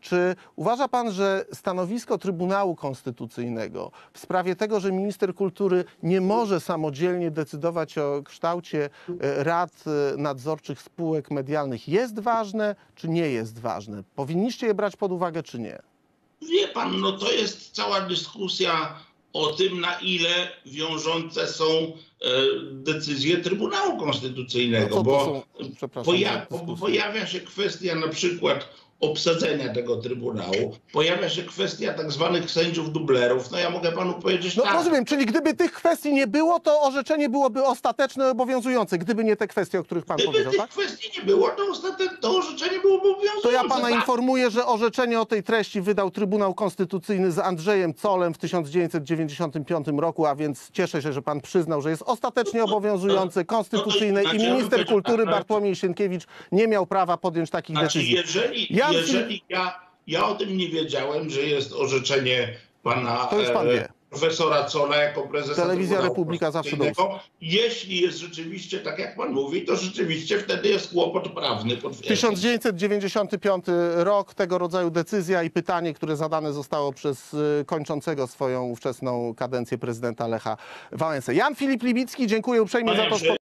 Czy uważa pan, że stanowisko Trybunału Konstytucyjnego w sprawie tego, że minister kultury nie może samodzielnie decydować o kształcie e, rad e, nadzorczych spółek medialnych jest ważne, czy nie jest ważne? Powinniście je brać pod uwagę, czy nie? Wie pan, no to jest cała dyskusja o tym, na ile wiążące są e, decyzje Trybunału Konstytucyjnego, No bo są, poja dyskusję? pojawia się kwestia na przykład obsadzenia tego Trybunału, pojawia się kwestia tak zwanych sędziów dublerów. No ja mogę panu powiedzieć No tak, rozumiem, czyli gdyby tych kwestii nie było, to orzeczenie byłoby ostateczne i obowiązujące, gdyby nie te kwestie, o których pan gdyby powiedział, tych tak? kwestii nie było, to, ostatecznie to orzeczenie byłoby obowiązujące. To ja pana tak. informuję, że orzeczenie o tej treści wydał Trybunał Konstytucyjny z Andrzejem Colem w 1995 roku, a więc cieszę się, że pan przyznał, że jest ostatecznie obowiązujące, konstytucyjne i znaczy, ja minister powiedział kultury Bartłomiej Sienkiewicz nie miał prawa podjąć takich Znaczy, decyzji. jeżeli, Ja- jeżeli ja, ja o tym nie wiedziałem, że jest orzeczenie pana To już pan e, wie. profesora Cola jako prezesa Telewizja Republika zawsze Konstytucyjnego. Jeśli jest rzeczywiście tak, jak pan mówi, to rzeczywiście wtedy jest kłopot prawny. potwierdzam. 1995 rok, tego rodzaju decyzja i pytanie, które zadane zostało przez y, kończącego swoją ówczesną kadencję prezydenta Lecha Wałęsę. Jan Filip Libicki, dziękuję uprzejmie Panie za to